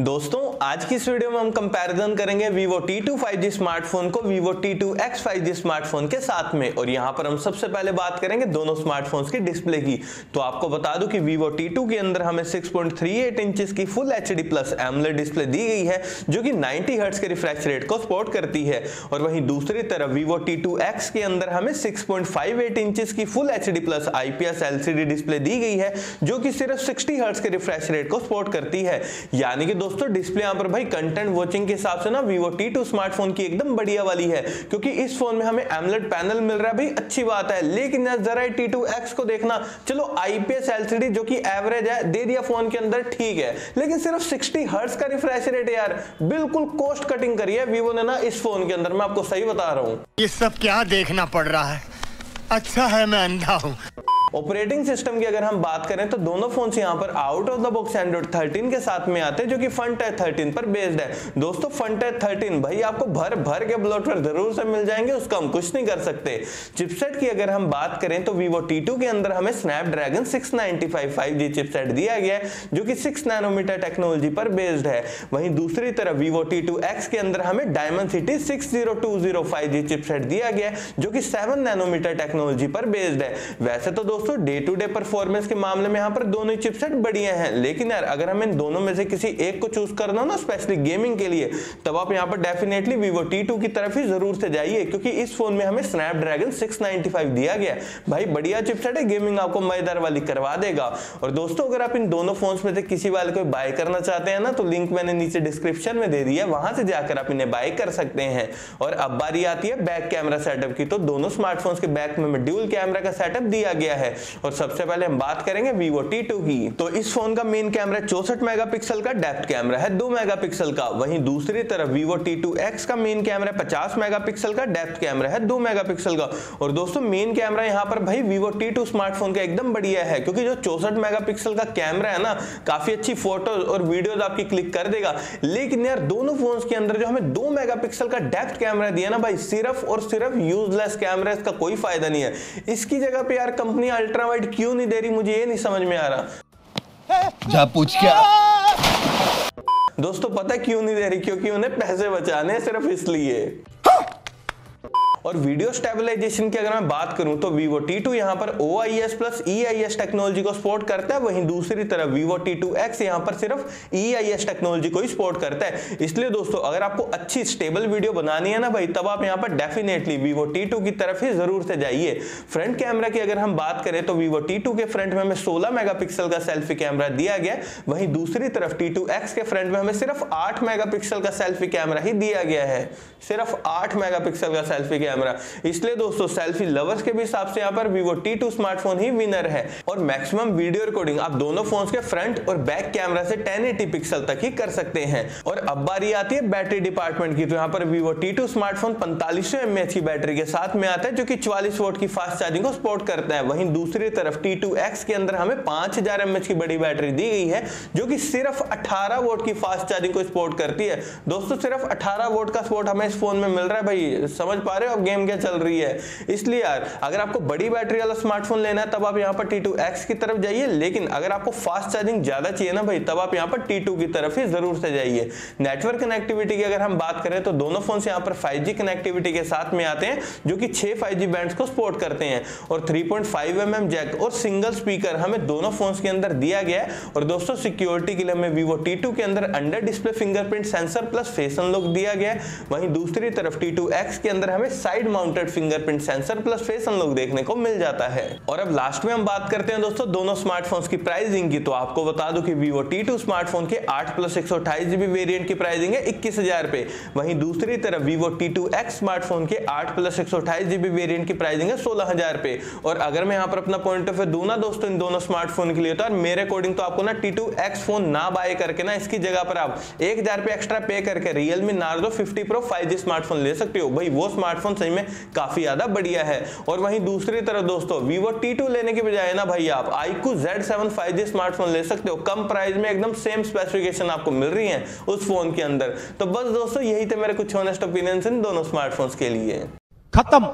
दोस्तों, आज की इस वीडियो में हम कंपैरिजन करेंगे Vivo T2 5G स्मार्टफ़ोन को Vivo T2 X 5G smartphone के साथ में। और यहाँ पर हम सबसे पहले बात करेंगे दोनों स्मार्टफोन्स की डिस्प्ले की। तो आपको बता दूँ कि Vivo T2 के अंदर हमें 6.38 इंचेस की full H D plus AMOLED display दी गई है, जो कि 90 हर्ट्ज के रिफ्रेश रेट को सपोर्ट करती है। और वहीं दूसरी तरफ़ Vivo T2 X के अंदर हमें 6.58 इंचेस की full H D plus IPS LCD display दी गई है, जो कि सिर्फ़ 60 हर्ट्ज के रिफ्रेश रेट को सपोर्ट करती है। यानी कि दोस्तों डिस्प्ले यहाँ पर भाई कंटेंट वॉचिंग के हिसाब से ना Vivo T2 स्मार्टफ़ोन की एकदम बढ़िया वाली है, क्योंकि इस फ़ोन में हमें एमलेट पैनल मिल रहा है। भाई, अच्छी बात है, लेकिन जरा T2X को देखना। चलो आईपीएस एलसीडी जो कि एवरेज है, दे दिया फ़ोन के अंदर, ठीक है। लेकिन सिर्फ़ 60 हर्ट्ज का रिफ्रेश रेट है यार। बिल्कुल कॉस्ट कटिंग करी है वीवो ने ना इस फ़ोन के अंदर। मैं आपको सही बता रहा हूँ। ये सब क्या देखना पड़ रहा है? अच्छा है, मैं अंधा हूँ। ऑपरेटिंग सिस्टम की अगर हम बात करें तो दोनों फ़ोन यहाँ पर out of the box Android 13 के साथ में आते हैं, जो कि फन टच 13 पर बेस्ड है। दोस्तों फन टच 13 भाई आपको भर भर के ब्लोटवेयर ज़रूर से मिल जाएँगे, उसका हम कुछ नहीं कर सकते। चिपसेट की अगर हम बात करें तो Vivo T2 के अंदर हमें स्नैपड्रैगन 695 5G चिपसेट दिया गया है, जो कि सिक्स नैनोमीटर टेक्नोलॉजी पर बेस्ड है। वहीं दूसरी तरफ़ Vivo T2X के अंदर हमें डायमंड सिटी 6020 5G चिपसेट दिया गया है, जो कि सेवन नैनोमीटर टेक्नोलॉजी पर बेस्ड है। वैसे तो दोस्तों दोस्तों डे टू डे परफॉर्मेंस के मामले में यहाँ पर दोनों चिपसेट बढ़िया हैं। लेकिन यार, अगर हमें दोनों में से किसी एक को चूज़ करना हो ना स्पेशली गेमिंग के लिए, तब आप यहाँ पर डेफिनेटली Vivo T2 की तरफ़ ही ज़रूर से जाइए, क्योंकि इस फ़ोन में हमें स्नैपड्रैगन 695 दिया गया भाई, बढ़िया चिपसेट है गेमिंग आपको मज़ेदार वाली करवा देगा। और दोस्तों, अगर आप इन दोनों फ़ोन में से किसी वाले को बाय करना चाहते हैं ना तो लिंक मैंने नीचे डिस्क्रिप्शन में दे दिया वहाँ से जाकर आप इन्हें बाय कर सकते हैं। और अब बारी आती है बैक कैमरा सेटअप की तो दोनों स्मार्टफोन्स के बैक में ड्यूल कैमरा का सेटअप दिया गया है। और सबसे पहले हम बात करेंगे Vivo T2 की। तो इस फ़ोन का मेन कैमरा चौसठ मेगापिक्सल का डेप्थ कैमरा है, दो मेगापिक्सल का। वहीं दूसरी तरफ़ Vivo T2X का मेन कैमरा 50 मेगापिक्सल का डेप्थ कैमरा है, दो मेगापिक्सल का। और दोस्तों मेन कैमरा यहाँ पर भाई Vivo T2 स्मार्टफ़ोन का एकदम बढ़िया है, क्योंकि जो चौसठ मेगापिक्सल का कैमरा है ना, काफ़ी अच्छी फ़ोटो और वीडियो आपकी क्लिक कर देगा। लेकिन यार, दोनों फ़ोन के अंदर जो हमें दो मेगापिक्सल का डेप्थ कैमरा दिया ना भाई, सिर्फ़ और सिर्फ़ यूजलेस कैमरा इसका कोई फ़ायदा नहीं है। इसकी जगह पे यार कंपनी अल्ट्रा वाइड क्यों नहीं दे रही? मुझे ये नहीं समझ में आ रहा। जा पूछ क्या? दोस्तों पता क्यों नहीं दे रही? क्योंकि उन्हें पैसे बचाने सिर्फ़ इसलिए। और वीडियो स्टेबलाइजेशन की अगर मैं बात करूँ तो Vivo T2 यहाँ पर O I S plus E I S technology को सपोर्ट करता है, वहीं दूसरी तरफ़ Vivo T2X यहाँ पर सिर्फ़ ई आई एस टेक्नोलॉजी को ही सपोर्ट करता है। इसलिए दोस्तों, अगर आपको अच्छी स्टेबल वीडियो बनानी है ना भाई, तब आप यहाँ पर डेफिनेटली Vivo T2 की तरफ़ ही ज़रूर से जाइए। फ्रंट कैमरा की अगर हम बात करें तो Vivo T2 के फ्रंट में हमें 16 मेगापिक्सल का सेल्फी कैमरा दिया गया वहीं दूसरी तरफ़ T2X के फ्रंट में हमें सिर्फ़ 8 मेगापिक्सल का सेल्फी कैमरा ही दिया गया है। सिर्फ़ 8 मेगापिक्सल का सेल्फी कैमरा कैमरा इसलिए दोस्तों सेल्फी लवर्स के भी हिसाब से यहाँ पर Vivo T2 स्मार्टफ़ोन ही विनर है। और मैक्सिमम वीडियो रिकॉर्डिंग आप दोनों फ़ोन के फ्रंट और बैक कैमरा से 1080 पिक्सल तक ही कर सकते हैं। और अब बारी आती है बैटरी डिपार्टमेंट की। तो यहाँ पर Vivo T2 स्मार्टफ़ोन पैंतालीस सौ की बैटरी के साथ में आता है, जो की चौवालीस वोट की फास्ट चार्जिंग को सपोर्ट करता है। वहीं दूसरी तरफ़ T2X के अंदर हमें पाँच हज़ार की बड़ी बैटरी दी गई है, जो कि सिर्फ़ 18 वोट की फास्ट चार्जिंग को सपोर्ट करती है। दोस्तों, सिर्फ़ 18 वोट का सपोर्ट हमें इस फ़ोन में मिल रहा है। भाई, समझ पा रहे हो गेम क्या चल रही है? इसलिए यार, अगर आपको बड़ी बैटरी वाला स्मार्टफ़ोन लेना है, तब आप यहाँ पर T2X की तरफ़ जाइए, लेकिन अगर आपको फास्ट चार्जिंग ज़्यादा चाहिए ना भाई, तब आप यहाँ पर T2 की तरफ़ ही ज़रूर से जाइए। नेटवर्क कनेक्टिविटी की अगर हम बात करें तो दोनों फ़ोन यहाँ पर 5G कनेक्टिविटी के साथ में आते हैं, जो कि छह 5G बैंड्स को सपोर्ट करते हैं। और 3.5 mm जैक और सिंगल स्पीकर हमें दोनों फ़ोन के अंदर दिया गया है। और दोस्तों सिक्योरिटी के लिए हमें Vivo T2 के अंदर under display fingerprint sensor plus face unlock दिया गया है। वहीं दूसरी तरफ़ T2X के अंदर हमें side mounted fingerprint sensor plus face unlock देखने को मिल जाता है। और अब लास्ट में हम बात करते हैं दोस्तों, दोनों स्मार्टफोन्स की प्राइसिंग की। तो आपको बता दो कि Vivo T2 स्मार्टफ़ोन के 8 प्लस एक वेरिएंट की प्राइसिंग है, इक्कीस हज़ार वहीं दूसरी तरफ़ Vivo T2X स्मार्टफ़ोन के 8 प्लस एक वेरिएंट की प्राइसिंग है, सोलह हज़ार और अगर मैं यहाँ पर अपना पॉइंट ऑफ़ व्यू दू ना दोस्तों, इन दोनों स्मार्टफ़ोन के लिए तो मेरे अकॉर्डिंग तो आपको ना T2X फ़ोन ना बाय करके ना इसकी जगह पर आप एक हज़ार पे एक्स्ट्रा पे करके Realme Narzo 50 Pro 5G smartphone ले सकते हो। भाई, वो स्मार्टफ़ोन सही में काफ़ी ज़्यादा बढ़िया है। और वहीं दूसरी तरफ़ दोस्तों, Vivo T2 लेने के बजाय ना भाई आप iQOO Z7 5G स्मार्टफ़ोन ले सकते हो। कम प्राइस में एकदम सेम स्पेसिफिकेशन आपको मिल रही है उस फ़ोन के अंदर। तो बस दोस्तों, यही थे मेरे कुछ ऑनेस्ट ओपिनियंस इन दोनों स्मार्टफोन्स के लिए। खत्म।